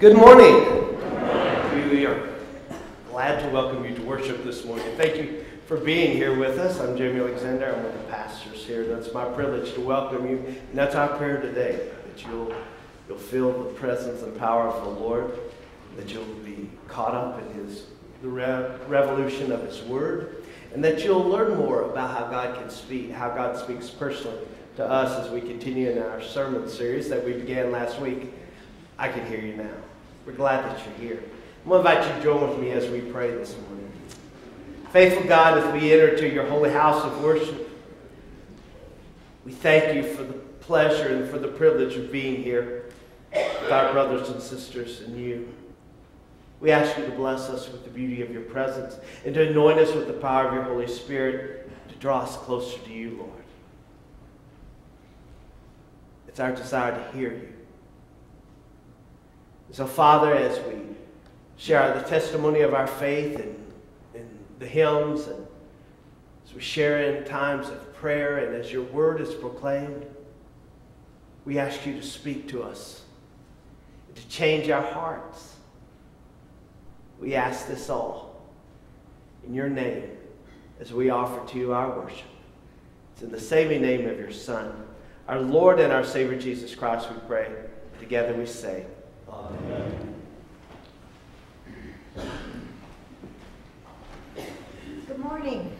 Good morning. We are glad to welcome you to worship this morning. Thank you for being here with us. I'm Jaimie Alexander. I'm one of the pastors here. That's my privilege to welcome you. And that's our prayer today, that you'll, you'll feel the presence and power of the Lord, that you'll be caught up in his the re- revolution of his word, and that you'll learn more about how God can speak, how God speaks personally to us as we continue in our sermon series that we began last week. I can hear you now. We're glad that you're here. I'm going to invite you to join with me as we pray this morning. Faithful God, as we enter to your holy house of worship, we thank you for the pleasure and for the privilege of being here with our brothers and sisters and you. We ask you to bless us with the beauty of your presence and to anoint us with the power of your Holy Spirit to draw us closer to you, Lord. It's our desire to hear you. So, Father, as we share the testimony of our faith and, the hymns, and as we share in times of prayer, and as your word is proclaimed, we ask you to speak to us, and to change our hearts. We ask this all in your name as we offer to you our worship. It's in the saving name of your Son, our Lord and our Savior Jesus Christ, we pray. Together we say, Amen. Good morning.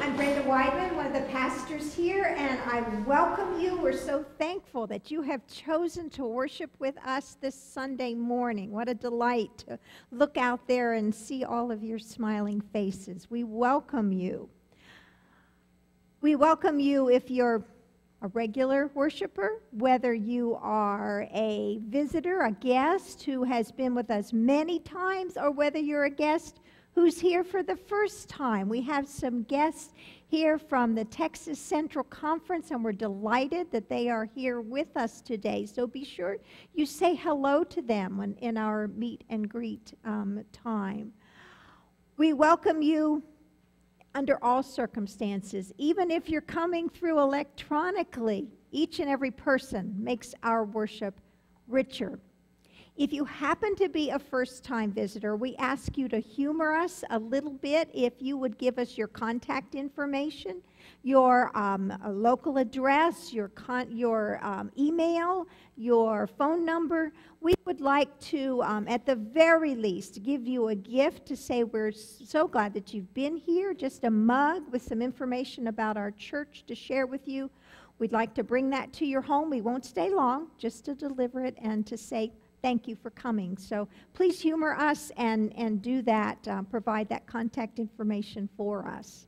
I'm Brenda Weidman, one of the pastors here, and I welcome you. We're so thankful that you have chosen to worship with us this Sunday morning. What a delight to look out there and see all of your smiling faces. We welcome you. We welcome you if you're a regular worshiper, whether you are a visitor, a guest who has been with us many times, or whether you're a guest who's here for the first time. We have some guests here from the Texas Central Conference, and we're delighted that they are here with us today. So be sure you say hello to them when, in our meet and greet um, time. We welcome you under all circumstances, even if you're coming through electronically, each and every person makes our worship richer. If you happen to be a first time visitor, we ask you to humor us a little bit if you would give us your contact information, your um, local address, your, your um, email, your phone number. We would like to, um, at the very least, give you a gift to say we're so glad that you've been here, just a mug with some information about our church to share with you. We'd like to bring that to your home. We won't stay long, just to deliver it and to say thank you for coming. So please humor us and, and do that, uh, provide that contact information for us.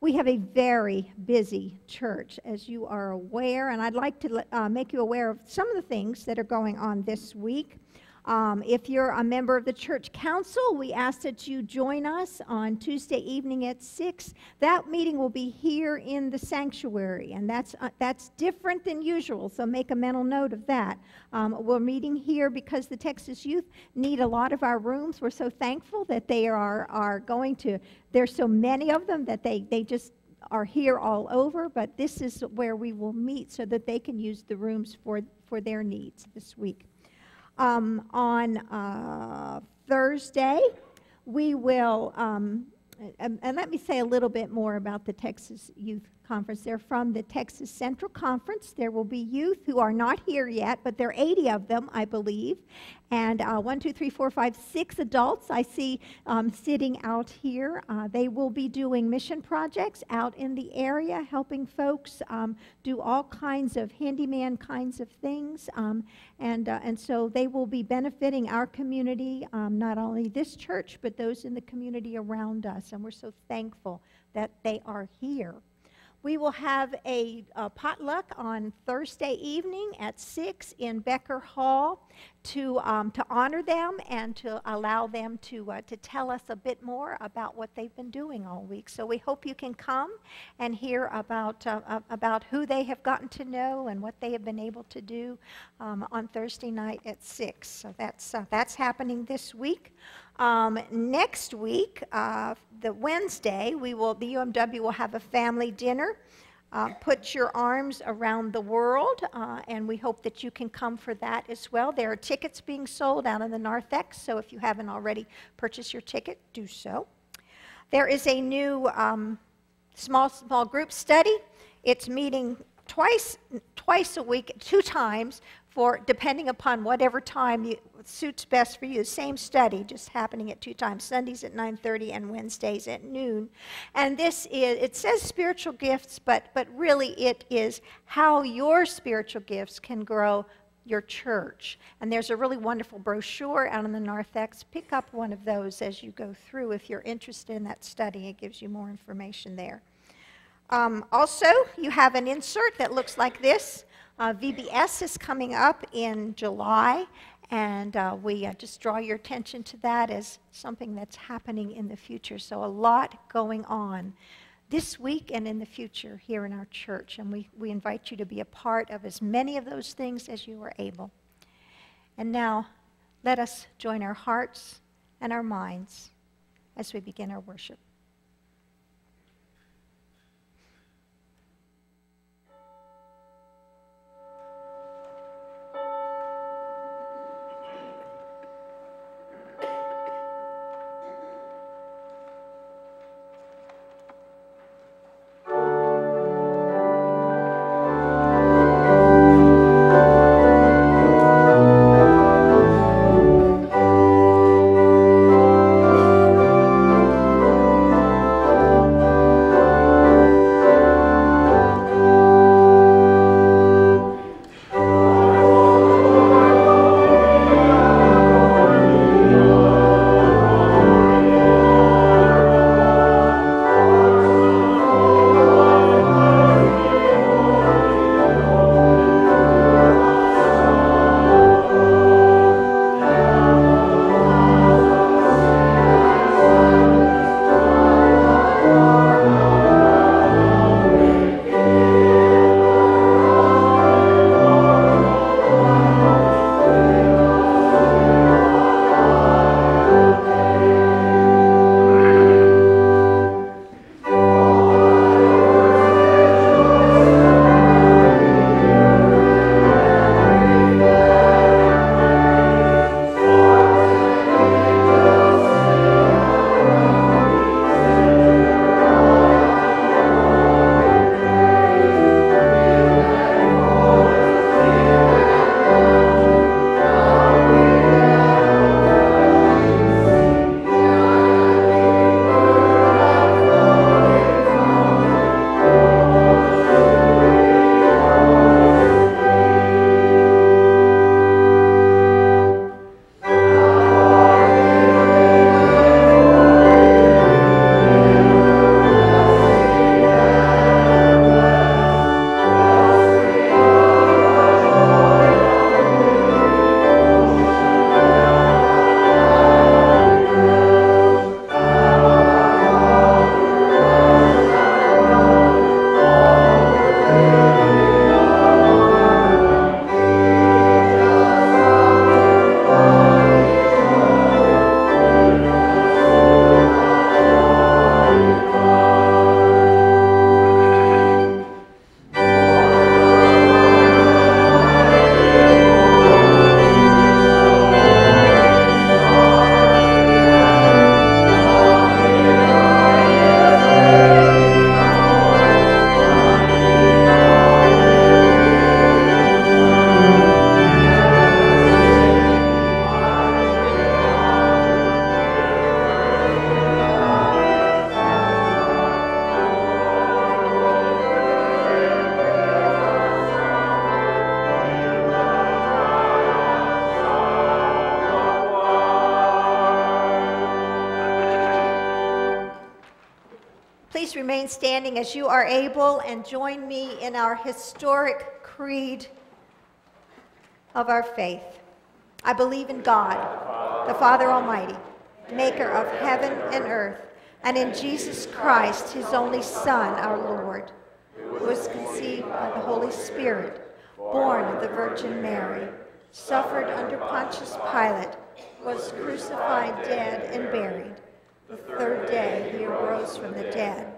We have a very busy church, as you are aware, and I'd like to uh, make you aware of some of the things that are going on this week. Um, if you're a member of the church council, we ask that you join us on Tuesday evening at 6. That meeting will be here in the sanctuary, and that's, uh, that's different than usual, so make a mental note of that. Um, we're meeting here because the Texas youth need a lot of our rooms. We're so thankful that they are, are going to, there's so many of them that they, they just are here all over, but this is where we will meet so that they can use the rooms for, for their needs this week. Um, on uh, Thursday, we will, um, and, and, let me say a little bit more about the Texas Youth Conference. They're from the Texas Central Conference. There will be youth who are not here yet, but there are 80 of them, I believe. And uh, one, two, three, four, five, six adults I see um, sitting out here. Uh, they will be doing mission projects out in the area, helping folks um, do all kinds of handyman kinds of things. Um, and, uh, and so they will be benefiting our community, um, not only this church, but those in the community around us. And we're so thankful that they are here. We will have a, a, potluck on Thursday evening at 6 in Becker Hall to, um, to honor them and to allow them to, uh, to tell us a bit more about what they've been doing all week. So we hope you can come and hear about, uh, uh about who they have gotten to know and what they have been able to do um, on Thursday night at 6. So that's, uh, that's happening this week. Um, next week, uh, the Wednesday, we will the UMW will have a family dinner uh, Put Your Arms Around the World, uh, and we hope that you can come for that as well. There are tickets being sold out in the narthex, so if you haven't already purchased your ticket, do so. There is a new um, small, small group study. It's meeting twice, twice a week, two times, for depending upon whatever time you, suits best for you. Same study, just happening at two times, Sundays at 9:30 and Wednesdays at noon. And this is it says spiritual gifts, but but really it is how your spiritual gifts can grow your church. And there's a really wonderful brochure out in the narthex. Pick up one of those as you go through if you're interested in that study. It gives you more information there. Um, also, you have an insert that looks like this. Uh, VBS is coming up in July, and uh, we uh, just draw your attention to that as something that's happening in the future. So, a lot going on this week and in the future here in our church. And we, we invite you to be a part of as many of those things as you are able. And now, let us join our hearts and our minds as we begin our worship. Standing as you are able and join me in our historic creed of our faith. I believe in God, the Father Almighty, maker of heaven and earth, and in Jesus Christ, his only Son, our Lord, who was conceived by the Holy Spirit, born of the Virgin Mary, suffered under Pontius Pilate, was crucified, dead, and buried. The third day he arose from the dead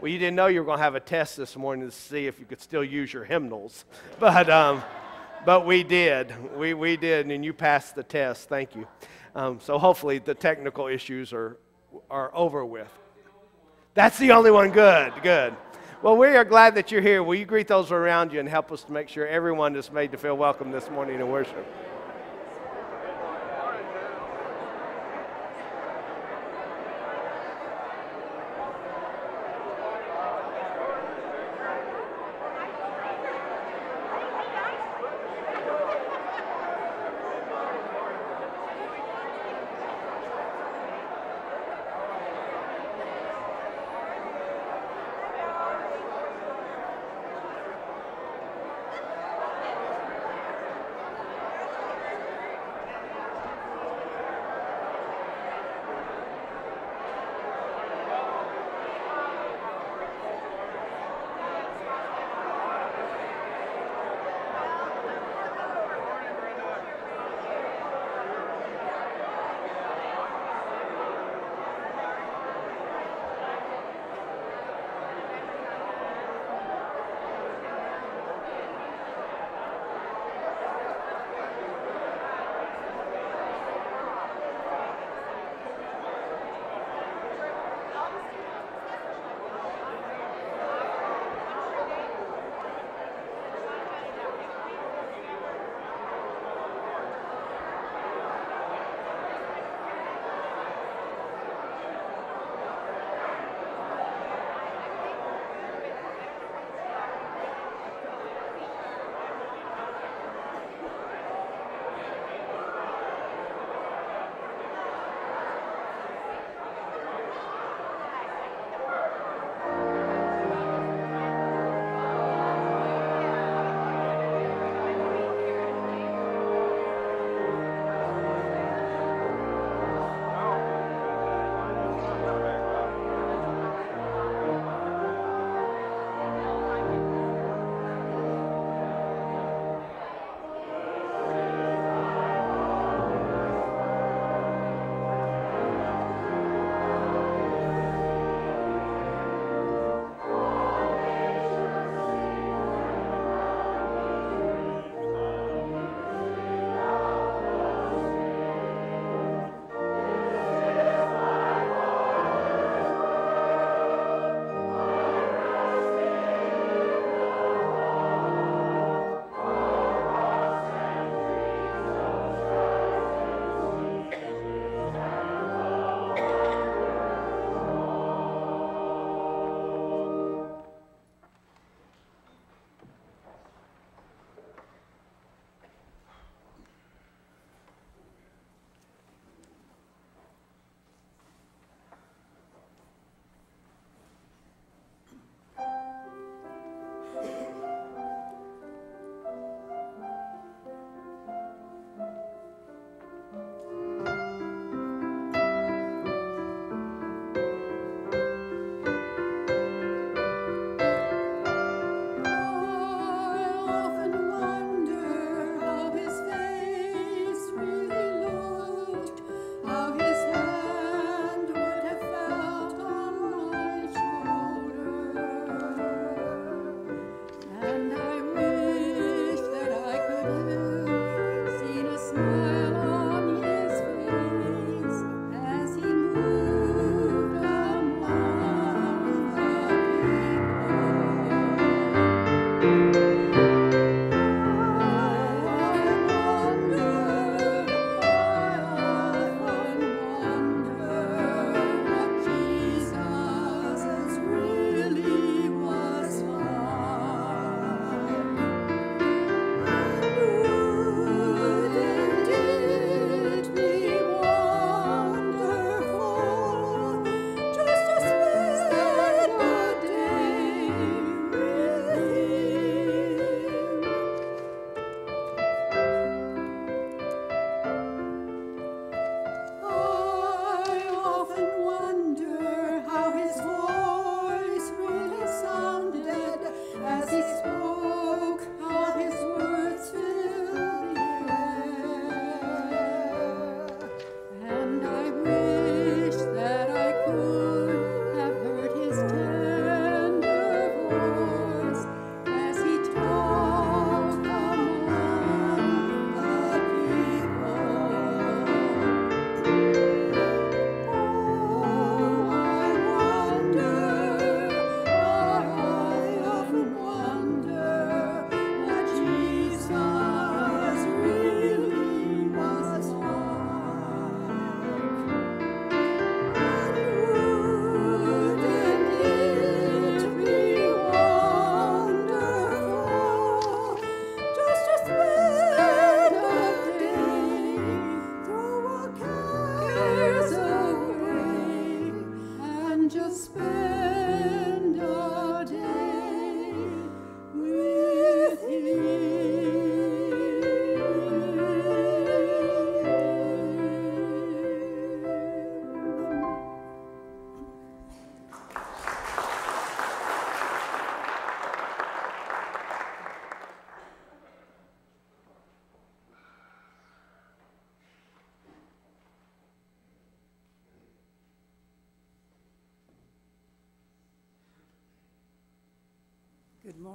Well, you didn't know you were going to have a test this morning to see if you could still use your hymnals. But, um, but we did. We, we did, and you passed the test. Thank you. Um, so hopefully the technical issues are, are over with. That's the only one. Good, good. Well, we are glad that you're here. Will you greet those around you and help us to make sure everyone is made to feel welcome this morning in worship?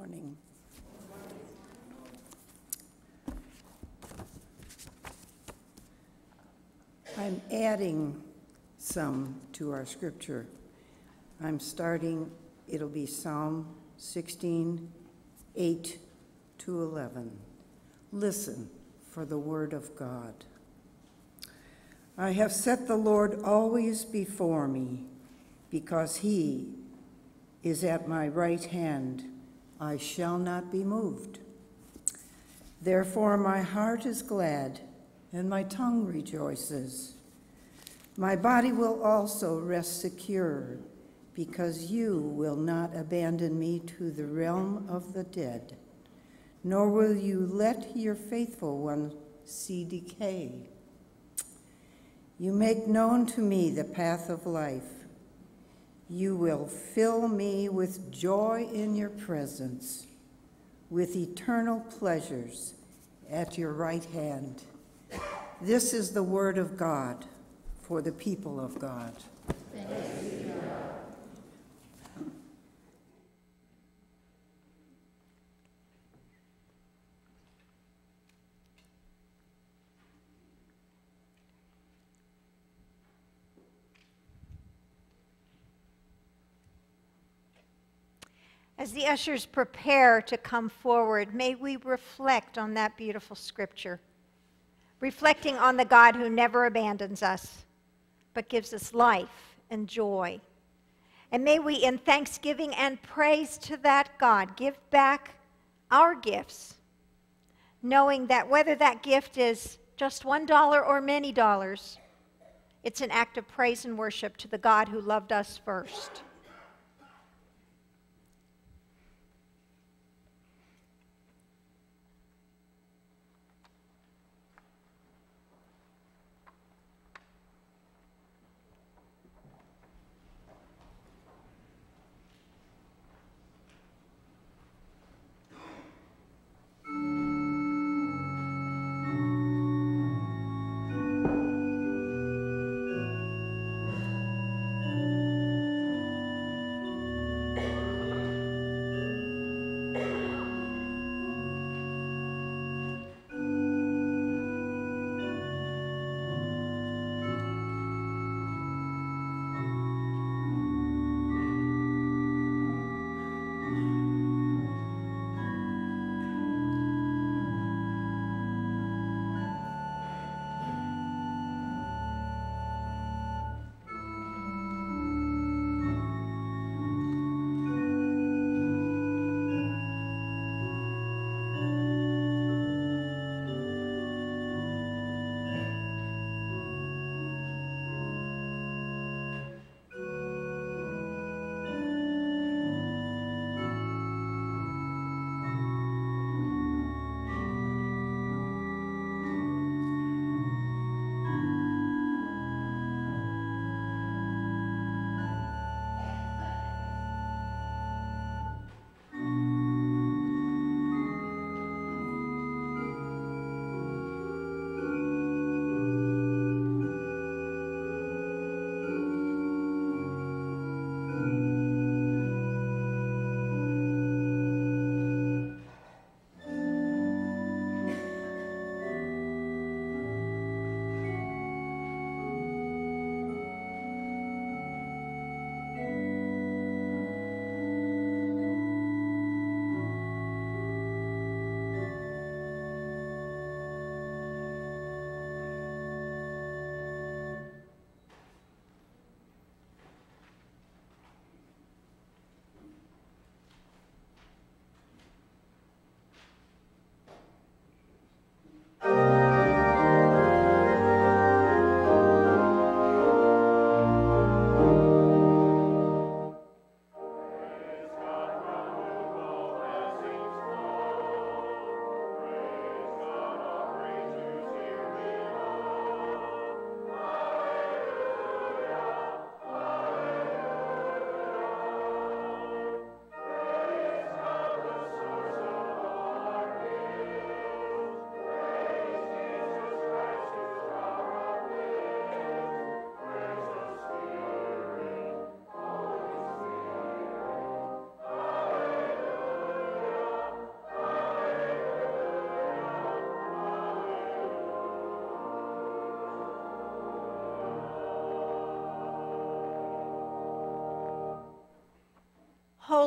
Morning. I'm adding some to our scripture. I'm starting, it'll be Psalm 16, 8 to 11. Listen for the word of God. I have set the Lord always before me, because he is at my right hand. I shall not be moved. Therefore, my heart is glad, and my tongue rejoices. My body will also rest secure, because you will not abandon me to the realm of the dead, nor will you let your faithful one see decay. You make known to me the path of life. You will fill me with joy in your presence, with eternal pleasures at your right hand. This is the word of God for the people of God. As the ushers prepare to come forward, may we reflect on that beautiful scripture, reflecting on the God who never abandons us, but gives us life and joy. And may we, in thanksgiving and praise to that God, give back our gifts, knowing that whether that gift is just one dollar or many dollars, it's an act of praise and worship to the God who loved us first.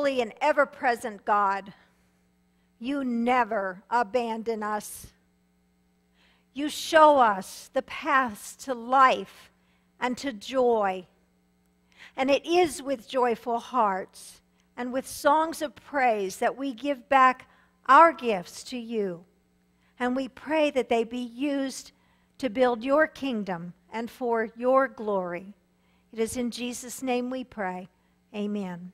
Holy and ever present God, you never abandon us. You show us the paths to life and to joy. And it is with joyful hearts and with songs of praise that we give back our gifts to you. And we pray that they be used to build your kingdom and for your glory. It is in Jesus' name we pray. Amen.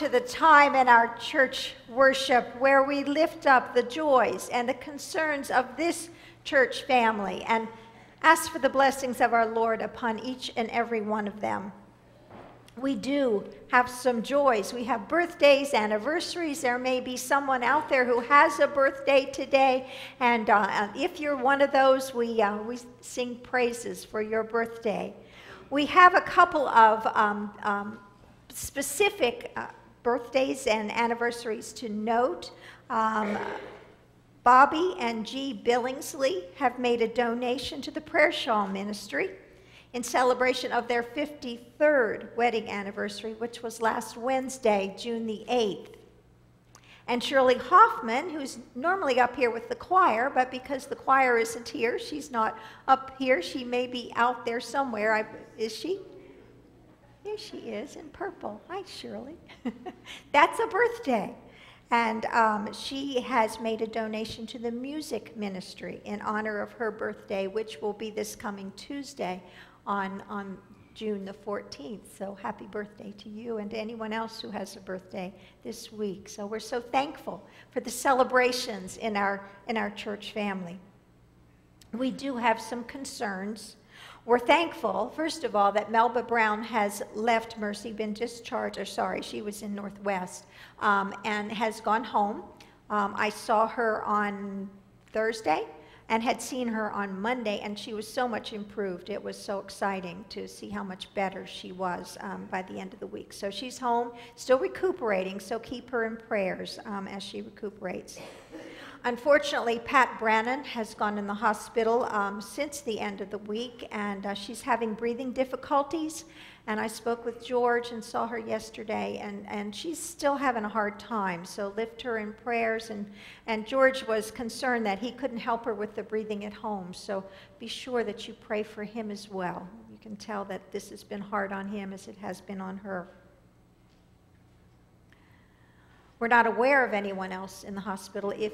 To the time in our church worship where we lift up the joys and the concerns of this church family and ask for the blessings of our Lord upon each and every one of them. We do have some joys. We have birthdays, anniversaries. There may be someone out there who has a birthday today. And uh, if you're one of those, we, uh, we sing praises for your birthday. We have a couple of um, um, specific uh, birthdays and anniversaries to note. Um, Bobby and G. Billingsley have made a donation to the Prayer Shawl Ministry in celebration of their 53rd wedding anniversary, which was last Wednesday, June the 8th. And Shirley Hoffman, who's normally up here with the choir, but because the choir isn't here, she's not up here. She may be out there somewhere. I, is she? Here she is in purple. Hi, Shirley. That's a birthday. And um, she has made a donation to the music ministry in honor of her birthday, which will be this coming Tuesday on, on June the 14th. So happy birthday to you and to anyone else who has a birthday this week. So we're so thankful for the celebrations in our, in our church family. We do have some concerns we're thankful, first of all, that Melba Brown has left Mercy, been discharged, or sorry, she was in Northwest, um, and has gone home. Um, I saw her on Thursday, and had seen her on Monday, and she was so much improved. It was so exciting to see how much better she was um, by the end of the week. So she's home, still recuperating, so keep her in prayers um, as she recuperates. Unfortunately, Pat Brannon has gone in the hospital um, since the end of the week, and uh, she's having breathing difficulties. And I spoke with George and saw her yesterday, and, and she's still having a hard time. So lift her in prayers. And, and George was concerned that he couldn't help her with the breathing at home. So be sure that you pray for him as well. You can tell that this has been hard on him as it has been on her. We're not aware of anyone else in the hospital. If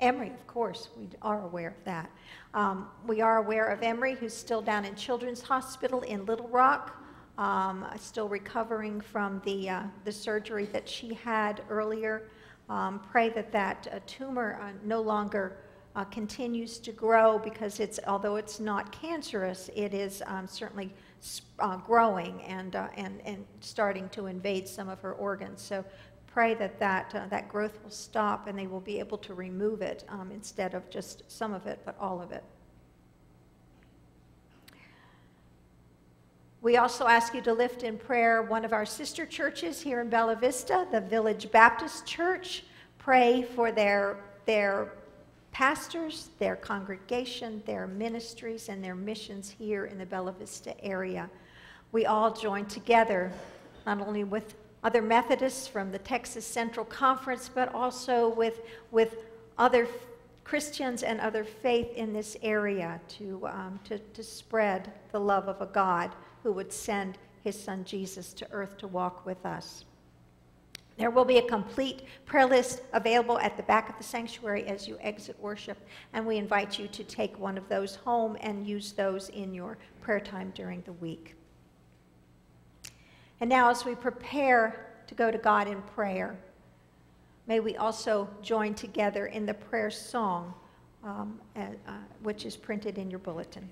Emory, of course, we are aware of that. Um, we are aware of Emory, who's still down in Children's Hospital in Little Rock, um, still recovering from the, uh, the surgery that she had earlier. Um, pray that that uh, tumor uh, no longer uh, continues to grow because it's, although it's not cancerous, it is um, certainly uh, growing and, uh, and, and starting to invade some of her organs. So pray that that, uh, that growth will stop and they will be able to remove it um, instead of just some of it, but all of it. We also ask you to lift in prayer one of our sister churches here in Bella Vista, the Village Baptist Church. Pray for their, their pastors, their congregation, their ministries, and their missions here in the Bella Vista area. We all join together, not only with other Methodists from the Texas Central Conference, but also with, with other Christians and other faith in this area to, um, to, to spread the love of a God who would send his son Jesus to earth to walk with us. There will be a complete prayer list available at the back of the sanctuary as you exit worship, and we invite you to take one of those home and use those in your prayer time during the week. And now, as we prepare to go to God in prayer, may we also join together in the prayer song, um, uh, which is printed in your bulletin.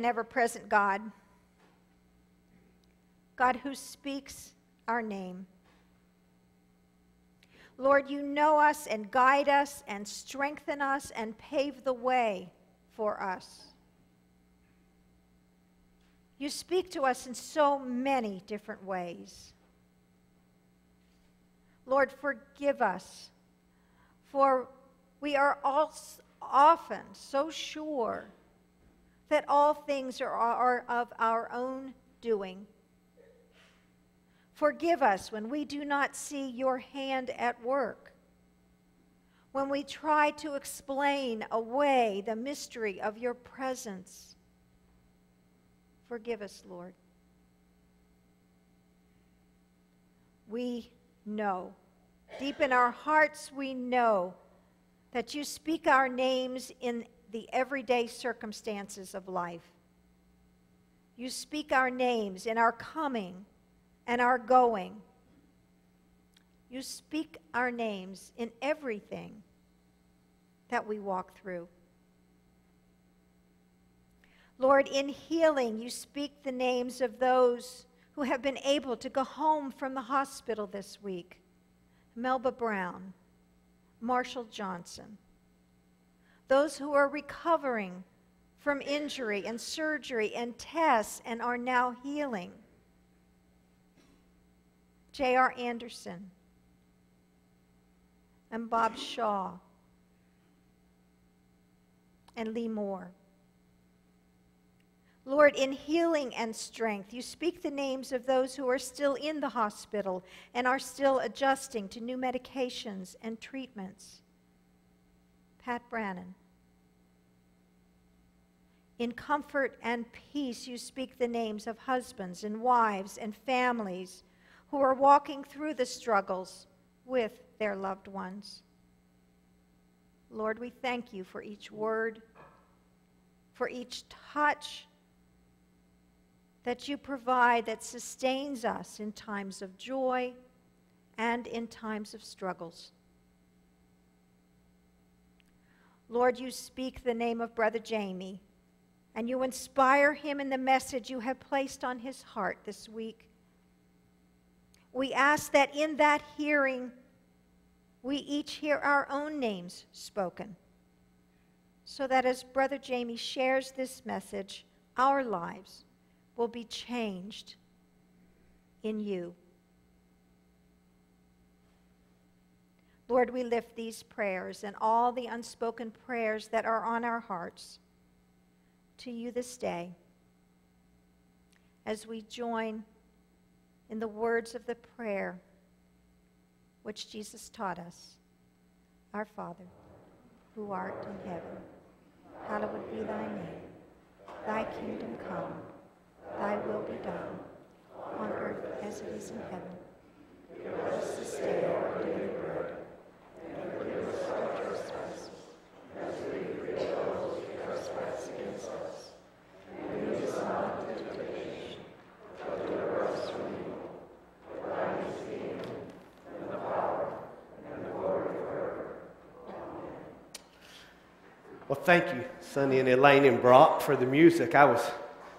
And ever present God, God who speaks our name. Lord, you know us and guide us and strengthen us and pave the way for us. You speak to us in so many different ways. Lord, forgive us, for we are all often so sure that all things are, are of our own doing. Forgive us when we do not see your hand at work, when we try to explain away the mystery of your presence. Forgive us, Lord. We know, deep in our hearts, we know that you speak our names in the everyday circumstances of life. You speak our names in our coming and our going. You speak our names in everything that we walk through. Lord, in healing, you speak the names of those who have been able to go home from the hospital this week Melba Brown, Marshall Johnson those who are recovering from injury and surgery and tests and are now healing. J.R. Anderson, and Bob Shaw and Lee Moore. Lord, in healing and strength, you speak the names of those who are still in the hospital and are still adjusting to new medications and treatments. Pat Brannon. In comfort and peace, you speak the names of husbands and wives and families who are walking through the struggles with their loved ones. Lord, we thank you for each word, for each touch that you provide that sustains us in times of joy and in times of struggles. Lord, you speak the name of Brother Jaimie, and you inspire him in the message you have placed on his heart this week. We ask that in that hearing, we each hear our own names spoken, so that as Brother Jaimie shares this message, our lives will be changed in you. Lord, we lift these prayers and all the unspoken prayers that are on our hearts to you this day as we join in the words of the prayer which Jesus taught us Our Father, who art in heaven, hallowed be thy name. Thy kingdom come Thy will be done, on earth as it is in heaven. Give us this day our daily bread, and forgive us our trespasses, as we forgive those who trespass against us. And lead us not into temptation, but deliver us from evil. For thine is the kingdom, and the power, and the glory forever. Amen. Well, thank you, Sonny and Elaine and Brock, for the music. I was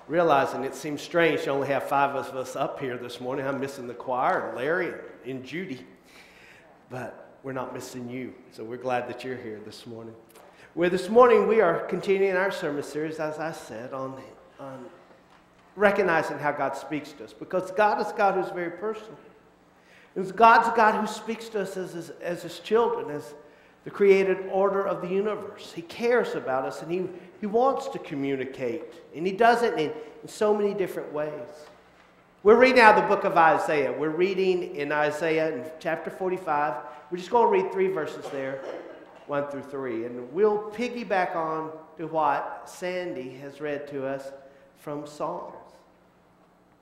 realizing it seems strange to only have five of us up here this morning. I'm missing the choir and Larry and Judy, but we're not missing you. So we're glad that you're here this morning. Well, this morning we are continuing our sermon series, as I said, on, on recognizing how God speaks to us, because God is God who's very personal. It's God's God who speaks to us as his, as his children, as the created order of the universe. He cares about us and he, he wants to communicate, and He does it in, in so many different ways. We're reading out the book of Isaiah. We're reading in Isaiah in chapter 45. We're just going to read three verses there, 1 through 3. And we'll piggyback on to what Sandy has read to us from Psalms.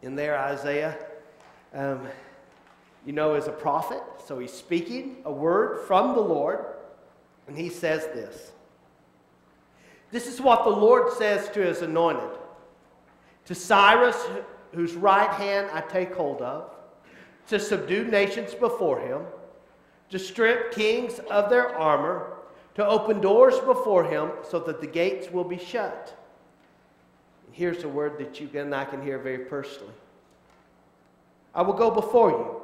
In there, Isaiah, um, you know, is a prophet, so he's speaking a word from the Lord, and he says this. This is what the Lord says to his anointed. To Cyrus, whose right hand I take hold of, to subdue nations before him, to strip kings of their armor, to open doors before him so that the gates will be shut. And here's a word that you and I can hear very personally. I will go before you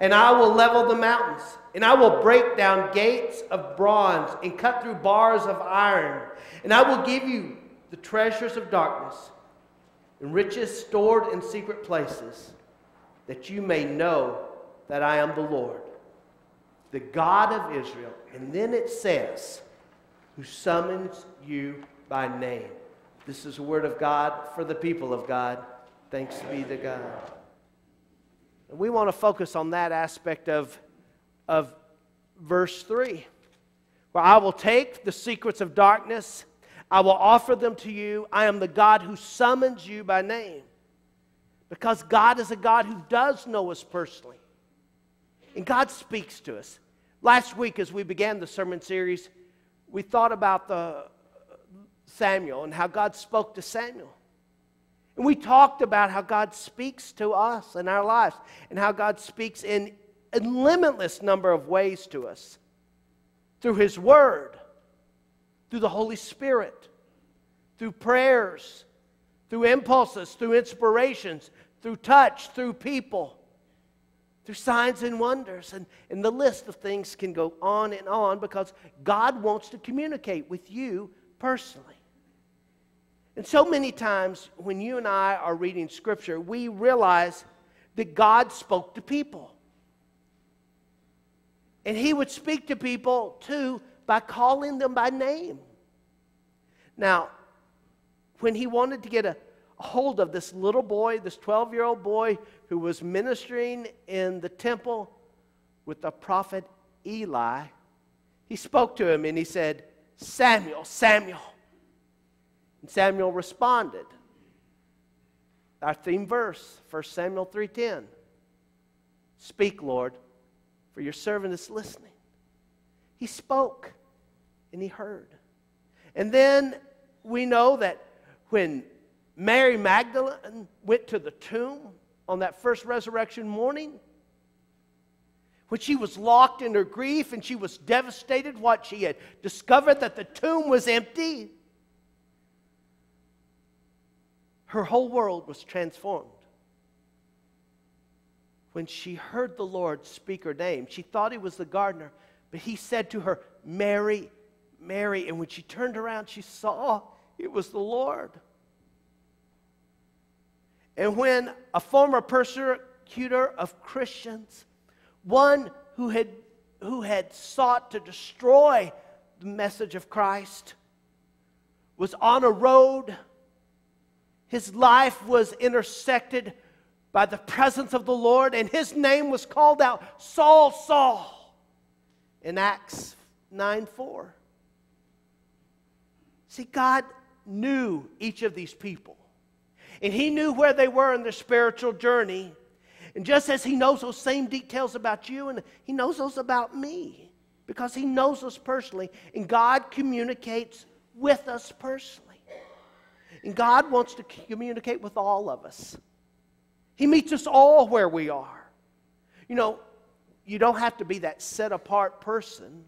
and I will level the mountains, and I will break down gates of bronze and cut through bars of iron, and I will give you the treasures of darkness and riches stored in secret places, that you may know that I am the Lord, the God of Israel. And then it says, who summons you by name. This is a word of God for the people of God. Thanks be to God. We want to focus on that aspect of, of verse 3, where I will take the secrets of darkness, I will offer them to you. I am the God who summons you by name. Because God is a God who does know us personally. And God speaks to us. Last week, as we began the sermon series, we thought about the Samuel and how God spoke to Samuel. And we talked about how God speaks to us in our lives and how God speaks in a limitless number of ways to us through His Word, through the Holy Spirit, through prayers, through impulses, through inspirations, through touch, through people, through signs and wonders. And, and the list of things can go on and on because God wants to communicate with you personally. And so many times when you and I are reading Scripture, we realize that God spoke to people. And he would speak to people too by calling them by name. Now, when he wanted to get a hold of this little boy, this 12 year old boy who was ministering in the temple with the prophet Eli, he spoke to him and he said, Samuel, Samuel. Samuel responded. Our theme verse, 1 Samuel 3:10. Speak, Lord, for your servant is listening. He spoke and he heard. And then we know that when Mary Magdalene went to the tomb on that first resurrection morning, when she was locked in her grief and she was devastated what she had discovered that the tomb was empty her whole world was transformed when she heard the lord speak her name she thought he was the gardener but he said to her mary mary and when she turned around she saw it was the lord and when a former persecutor of christians one who had, who had sought to destroy the message of Christ, was on a road. His life was intersected by the presence of the Lord, and his name was called out Saul, Saul, in Acts 9 4. See, God knew each of these people, and He knew where they were in their spiritual journey. And just as He knows those same details about you, and He knows those about me, because He knows us personally, and God communicates with us personally. And God wants to communicate with all of us. He meets us all where we are. You know, you don't have to be that set apart person.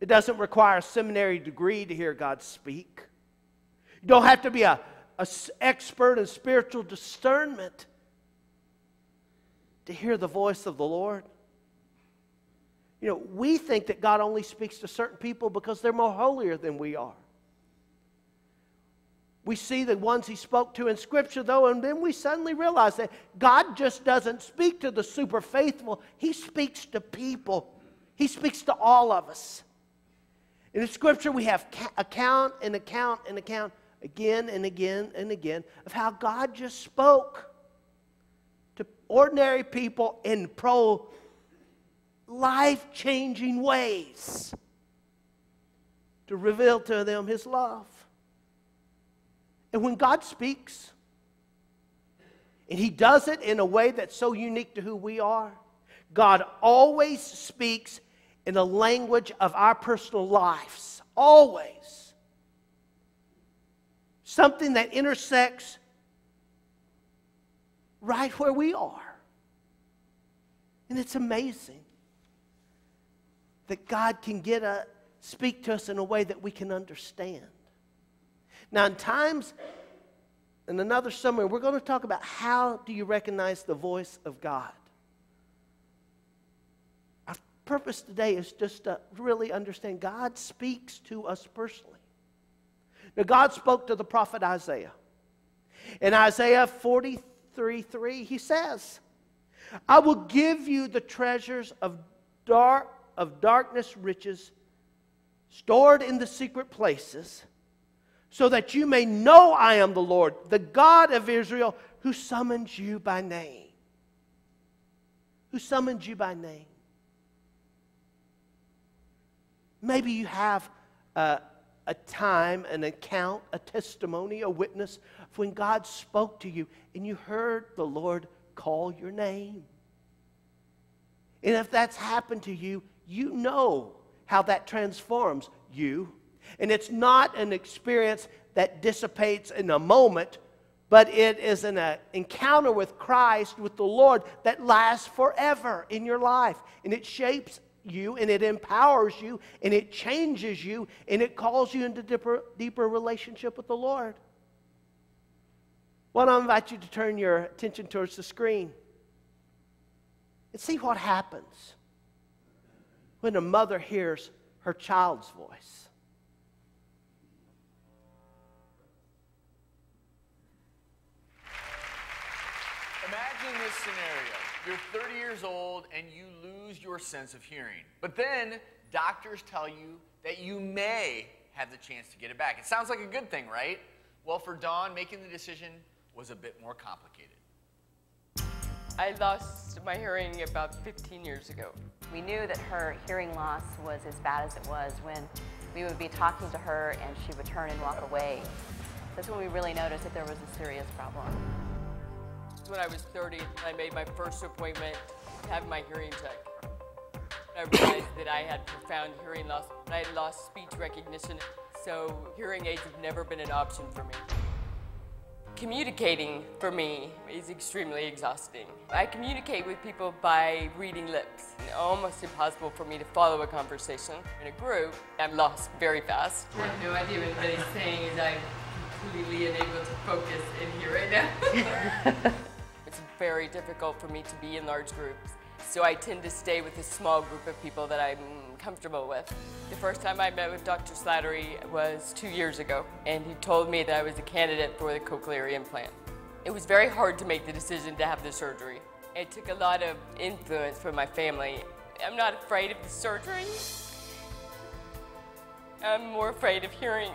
It doesn't require a seminary degree to hear God speak. You don't have to be an expert in spiritual discernment to hear the voice of the Lord. You know, we think that God only speaks to certain people because they're more holier than we are. We see the ones he spoke to in Scripture, though, and then we suddenly realize that God just doesn't speak to the super faithful, He speaks to people. He speaks to all of us. In the Scripture, we have account and account and account again and again and again of how God just spoke to ordinary people in pro life changing ways to reveal to them his love. And when God speaks, and he does it in a way that's so unique to who we are, God always speaks in the language of our personal lives. Always. Something that intersects right where we are. And it's amazing that God can get a speak to us in a way that we can understand. Now, in times, in another summer, we're going to talk about how do you recognize the voice of God. Our purpose today is just to really understand God speaks to us personally. Now, God spoke to the prophet Isaiah. In Isaiah 40, 3 3, he says, I will give you the treasures of, dark, of darkness riches stored in the secret places, so that you may know I am the Lord, the God of Israel, who summons you by name. Who summons you by name. Maybe you have a, a time, an account, a testimony, a witness of when God spoke to you and you heard the Lord call your name. And if that's happened to you, you know how that transforms you. And it's not an experience that dissipates in a moment, but it is an uh, encounter with Christ, with the Lord, that lasts forever in your life. And it shapes you and it empowers you and it changes you and it calls you into deeper, deeper relationship with the Lord. Well, I invite you to turn your attention towards the screen and see what happens when a mother hears her child's voice. This scenario. You're 30 years old and you lose lose your sense of hearing. But then doctors tell you that you may have the chance to get it back. It sounds like a good thing, right? Well, for Dawn, making the decision was a bit more complicated. I lost my hearing about 15 years ago. We knew that her hearing loss was as bad as it was when we would be talking to her and she would turn and walk away. That's when we really noticed that there was a serious problem. When I was 30, I made my first appointment to have my hearing checked. I realized that I had profound hearing loss. I had lost speech recognition, so hearing aids have never been an option for me. Communicating for me is extremely exhausting. I communicate with people by reading lips. It's almost impossible for me to follow a conversation. In a group, I'm lost very fast. I have no idea what anybody's saying is I'm completely unable to focus in here right now. very difficult for me to be in large groups. So I tend to stay with a small group of people that I'm comfortable with. The first time I met with Dr. Slattery was two years ago, and he told me that I was a candidate for the cochlear implant. It was very hard to make the decision to have the surgery. It took a lot of influence from my family. I'm not afraid of the surgery. I'm more afraid of hearing.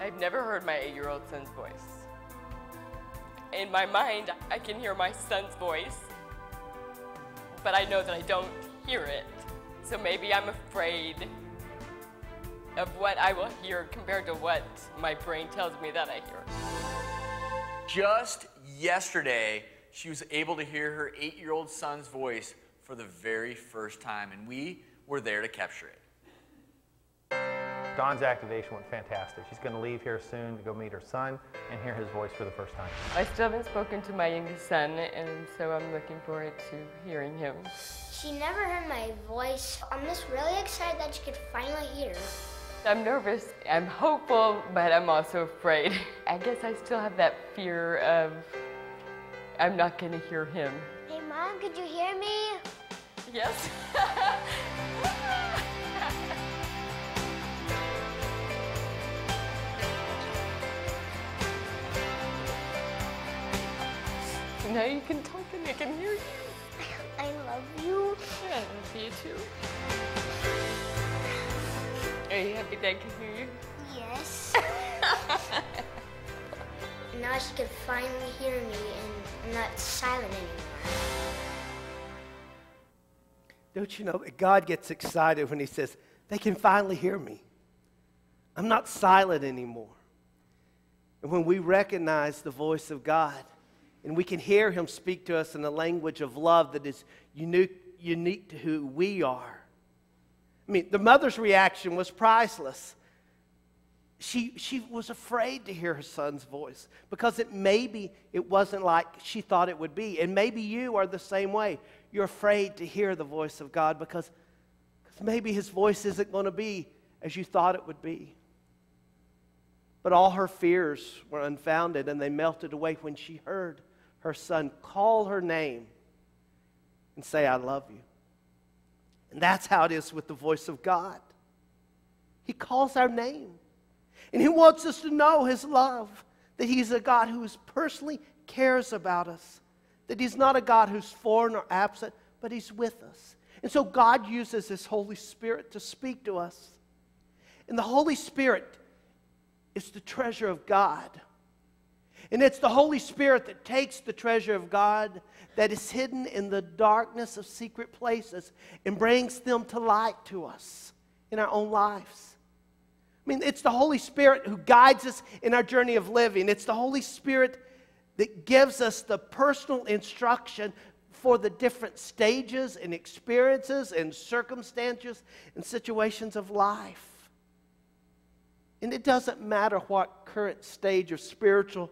I've never heard my eight-year-old son's voice. In my mind, I can hear my son's voice, but I know that I don't hear it. So maybe I'm afraid of what I will hear compared to what my brain tells me that I hear. Just yesterday, she was able to hear her eight year old son's voice for the very first time, and we were there to capture it. Dawn's activation went fantastic. She's going to leave here soon to go meet her son and hear his voice for the first time. I still haven't spoken to my youngest son, and so I'm looking forward to hearing him. She never heard my voice. I'm just really excited that she could finally hear. I'm nervous. I'm hopeful, but I'm also afraid. I guess I still have that fear of I'm not going to hear him. Hey, Mom, could you hear me? Yes. now you can talk and I can hear you. I love you. I love you too. Are you happy that I can hear you? Yes. now she can finally hear me and I'm not silent anymore. Don't you know that God gets excited when He says, they can finally hear me? I'm not silent anymore. And when we recognize the voice of God, and we can hear him speak to us in a language of love that is unique, unique to who we are. I mean, the mother's reaction was priceless. She, she was afraid to hear her son's voice because it maybe it wasn't like she thought it would be. And maybe you are the same way. You're afraid to hear the voice of God because, because maybe his voice isn't going to be as you thought it would be. But all her fears were unfounded and they melted away when she heard her son call her name and say, I love you. And that's how it is with the voice of God. He calls our name. And He wants us to know His love, that He's a God who personally cares about us, that He's not a God who's foreign or absent, but He's with us. And so God uses His Holy Spirit to speak to us. And the Holy Spirit is the treasure of God. And it's the Holy Spirit that takes the treasure of God that is hidden in the darkness of secret places and brings them to light to us in our own lives. I mean, it's the Holy Spirit who guides us in our journey of living. It's the Holy Spirit that gives us the personal instruction for the different stages and experiences and circumstances and situations of life. And it doesn't matter what current stage of spiritual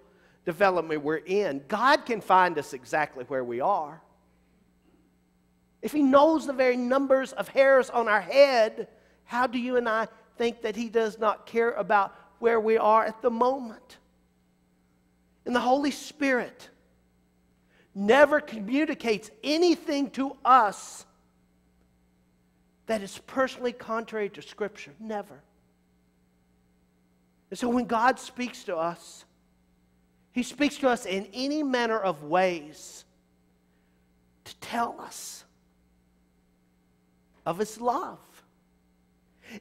development we're in, God can find us exactly where we are. If He knows the very numbers of hairs on our head, how do you and I think that He does not care about where we are at the moment? And the Holy Spirit never communicates anything to us that is personally contrary to Scripture. Never. And so when God speaks to us, he speaks to us in any manner of ways to tell us of His love.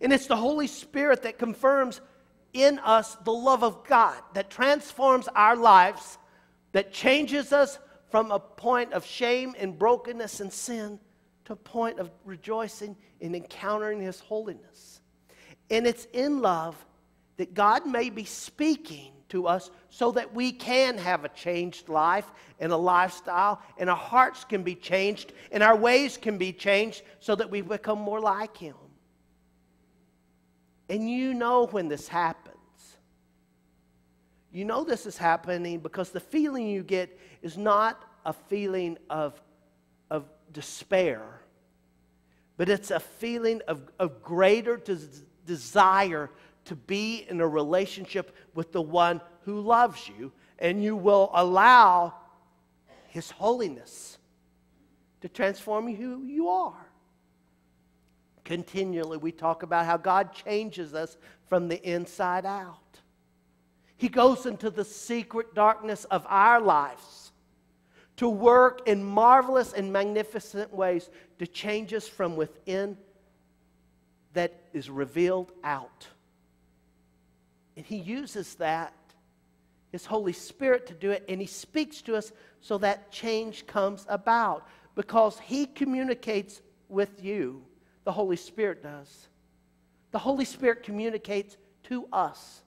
And it's the Holy Spirit that confirms in us the love of God, that transforms our lives, that changes us from a point of shame and brokenness and sin to a point of rejoicing in encountering His holiness. And it's in love that God may be speaking to us so that we can have a changed life and a lifestyle, and our hearts can be changed, and our ways can be changed so that we become more like Him. And you know when this happens. You know this is happening because the feeling you get is not a feeling of, of despair, but it's a feeling of, of greater des- desire to be in a relationship with the one who loves you, and you will allow His holiness to transform who you are. Continually, we talk about how God changes us from the inside out. He goes into the secret darkness of our lives to work in marvelous and magnificent ways to change us from within that is revealed out. And He uses that, His Holy Spirit, to do it, and He speaks to us so that change comes about because He communicates with you. The Holy Spirit does. The Holy Spirit communicates to us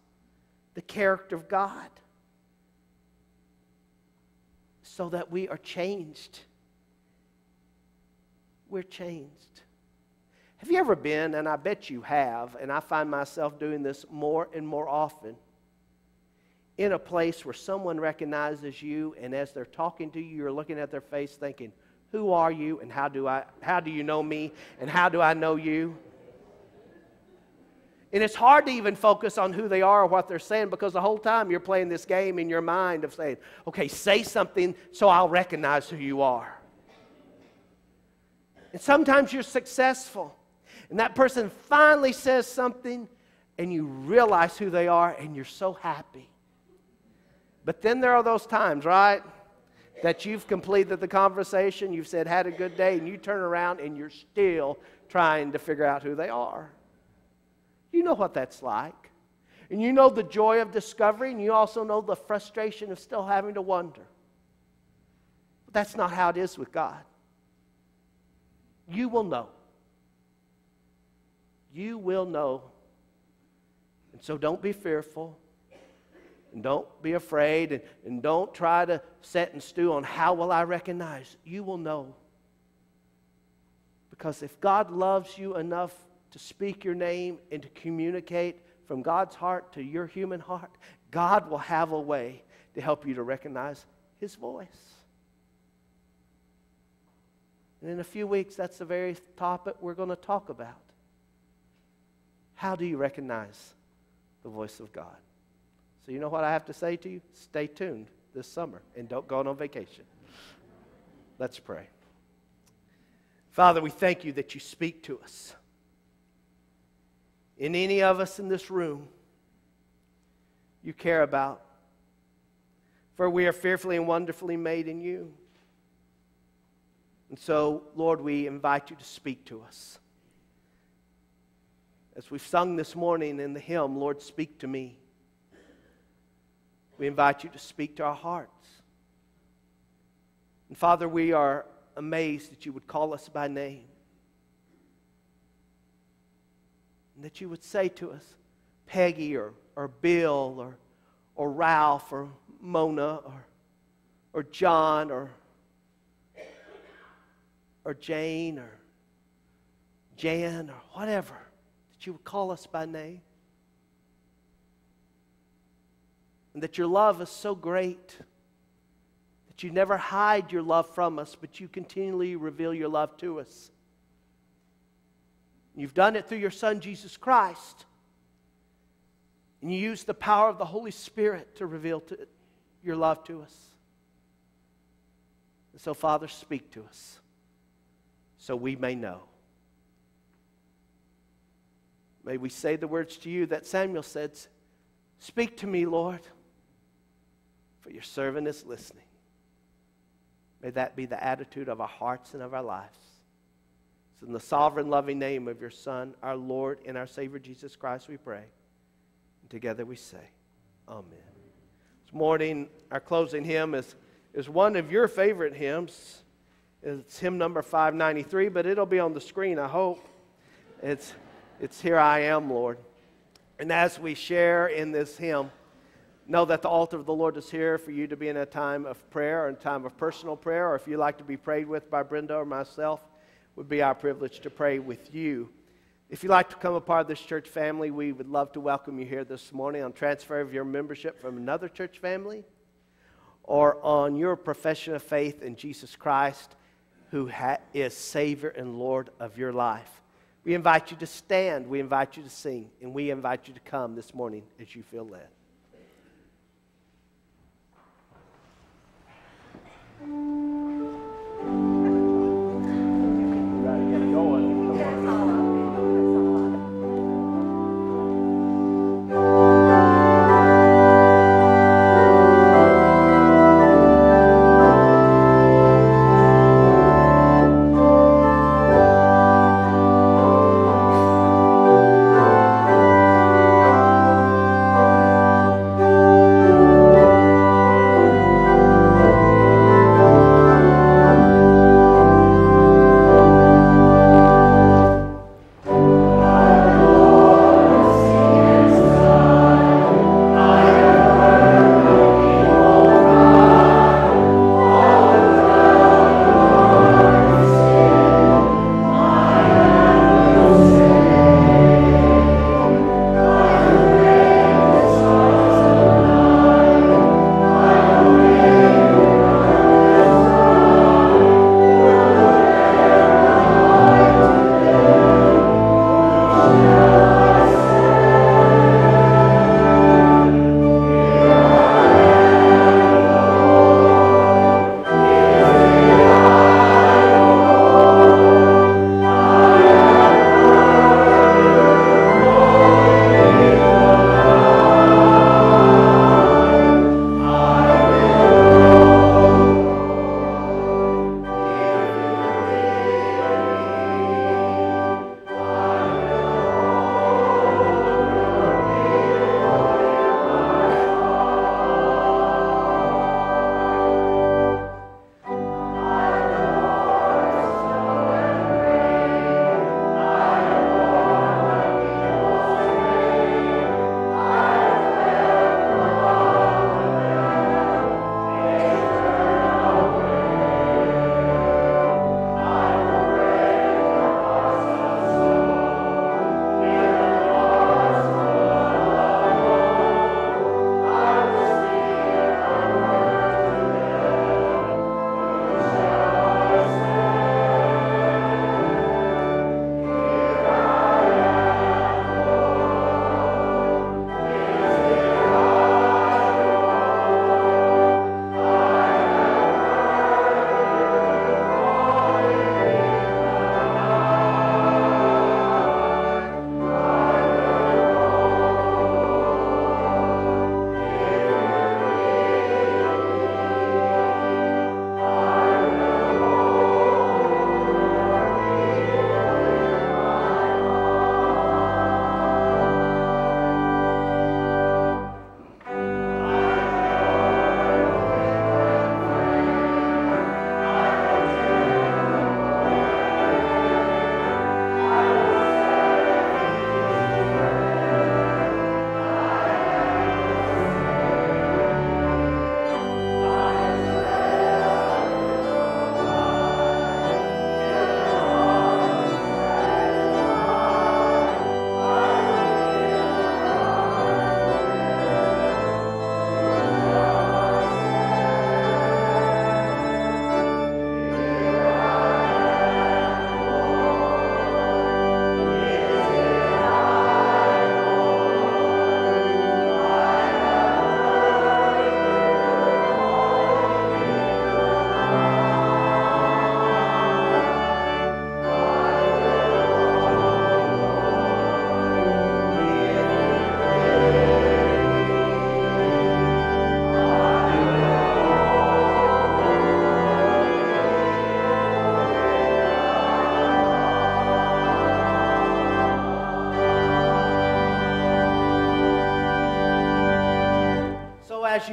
the character of God so that we are changed. We're changed. Have you ever been, and I bet you have, and I find myself doing this more and more often, in a place where someone recognizes you, and as they're talking to you, you're looking at their face thinking, Who are you, and how do, I, how do you know me, and how do I know you? And it's hard to even focus on who they are or what they're saying because the whole time you're playing this game in your mind of saying, okay, say something so I'll recognize who you are. And sometimes you're successful, and that person finally says something, and you realize who they are, and you're so happy. But then there are those times, right? That you've completed the conversation, you've said, had a good day, and you turn around and you're still trying to figure out who they are. You know what that's like. And you know the joy of discovery, and you also know the frustration of still having to wonder. But that's not how it is with God. You will know. You will know. And so don't be fearful. And don't be afraid. And, and don't try to set and stew on how will I recognize. You will know. Because if God loves you enough to speak your name and to communicate from God's heart to your human heart, God will have a way to help you to recognize His voice. And in a few weeks, that's the very topic we're going to talk about. How do you recognize the voice of God? So, you know what I have to say to you? Stay tuned this summer and don't go on vacation. Let's pray. Father, we thank you that you speak to us in any of us in this room you care about. For we are fearfully and wonderfully made in you. And so, Lord, we invite you to speak to us. As we've sung this morning in the hymn, Lord, speak to me. We invite you to speak to our hearts. And Father, we are amazed that you would call us by name. And that you would say to us, Peggy or, or Bill or, or Ralph or Mona or, or John or, or Jane or Jan or whatever, you would call us by name. And that your love is so great that you never hide your love from us, but you continually reveal your love to us. You've done it through your Son, Jesus Christ. And you use the power of the Holy Spirit to reveal to, your love to us. And so, Father, speak to us so we may know. May we say the words to you that Samuel said Speak to me, Lord, for your servant is listening. May that be the attitude of our hearts and of our lives It's in the sovereign, loving name of your Son, our Lord, and our Savior Jesus Christ, we pray. And together we say, Amen. This morning, our closing hymn is, is one of your favorite hymns. It's hymn number 593, but it'll be on the screen, I hope. It's, it's Here I Am, Lord. And as we share in this hymn, know that the altar of the Lord is here for you to be in a time of prayer or a time of personal prayer, or if you like to be prayed with by Brenda or myself, it would be our privilege to pray with you. If you'd like to become a part of this church family, we would love to welcome you here this morning on transfer of your membership from another church family or on your profession of faith in Jesus Christ, who is Savior and Lord of your life. We invite you to stand. We invite you to sing. And we invite you to come this morning as you feel led.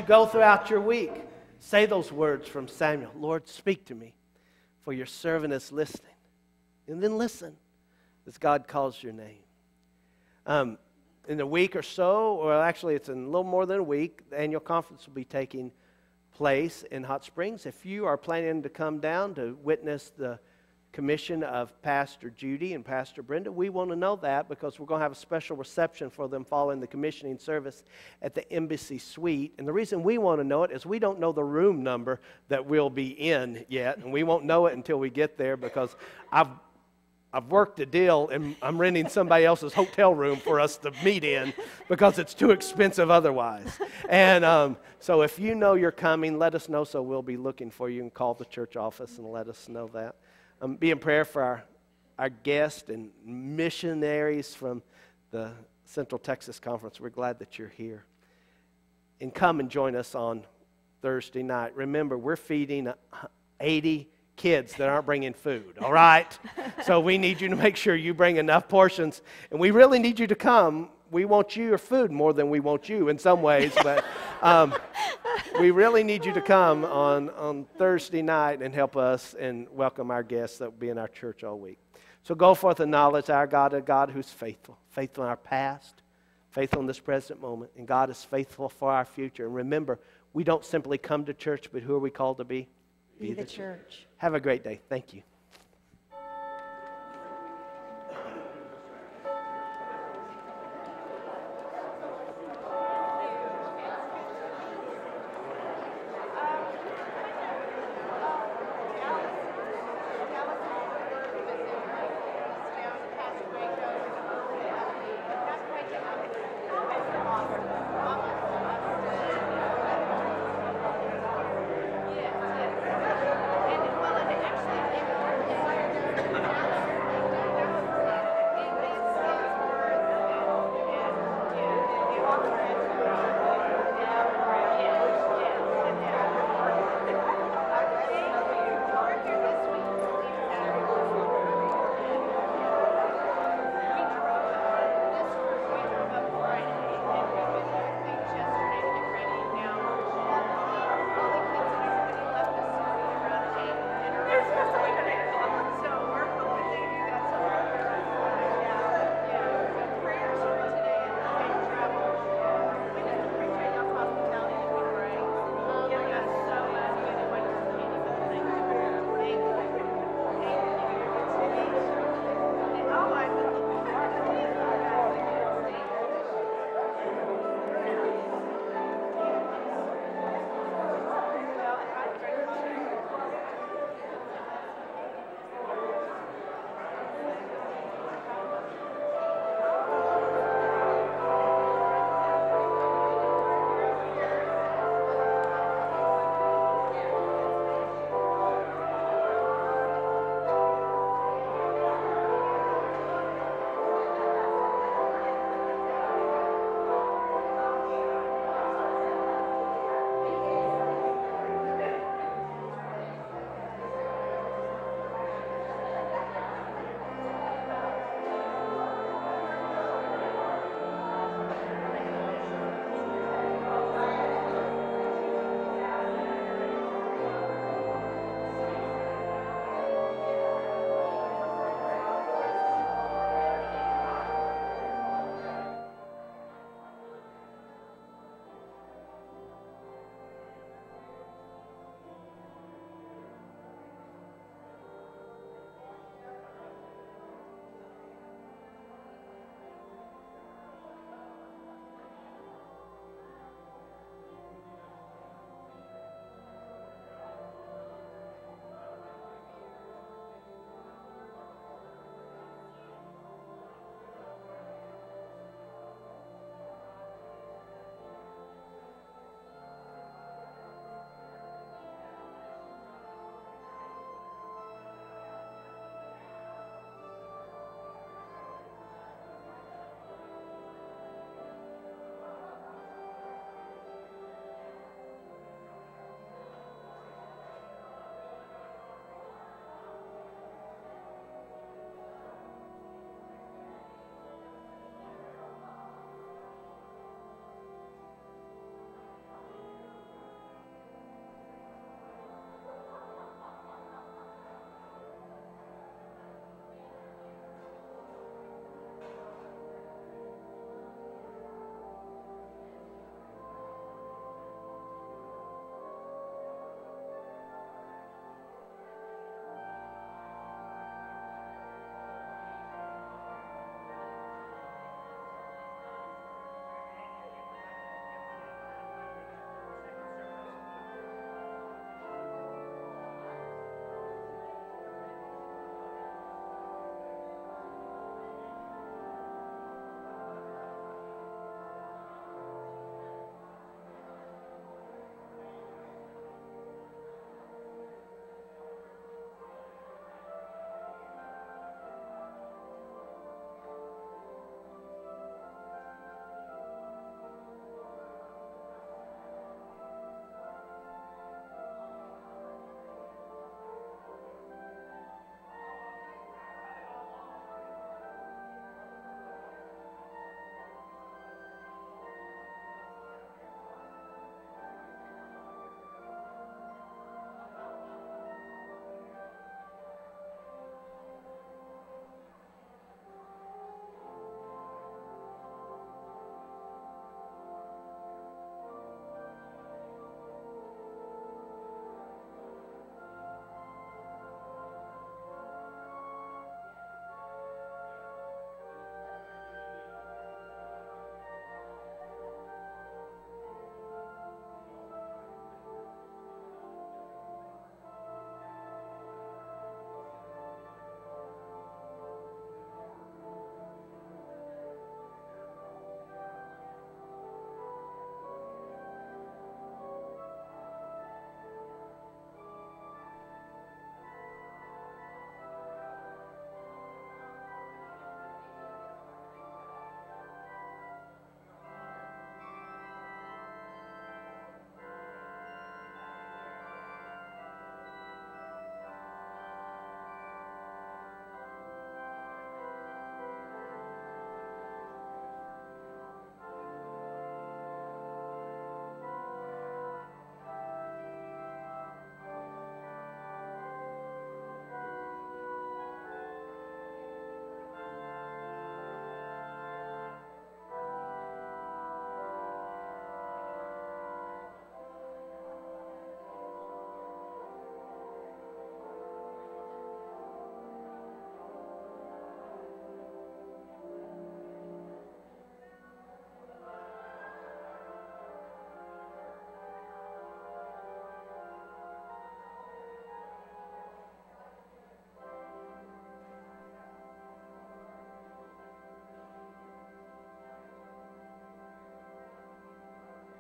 Go throughout your week, say those words from Samuel Lord, speak to me, for your servant is listening. And then listen as God calls your name. Um, in a week or so, or actually it's in a little more than a week, the annual conference will be taking place in Hot Springs. If you are planning to come down to witness the commission of Pastor Judy and Pastor Brenda, we want to know that because we're going to have a special reception for them following the commissioning service at the Embassy Suite. And the reason we want to know it is we don't know the room number that we'll be in yet, and we won't know it until we get there because I've I've worked a deal and I'm renting somebody else's hotel room for us to meet in because it's too expensive otherwise. And um, so if you know you're coming, let us know so we'll be looking for you and call the church office and let us know that. Um, be in prayer for our, our guests and missionaries from the Central Texas Conference. We're glad that you're here. And come and join us on Thursday night. Remember, we're feeding 80 kids that aren't bringing food, all right? so we need you to make sure you bring enough portions. And we really need you to come. We want you your food more than we want you in some ways, but um, we really need you to come on, on Thursday night and help us and welcome our guests that will be in our church all week. So go forth and knowledge our God, a God who's faithful, faithful in our past, faithful in this present moment, and God is faithful for our future. And remember, we don't simply come to church, but who are we called to be? Be the church. Have a great day. Thank you.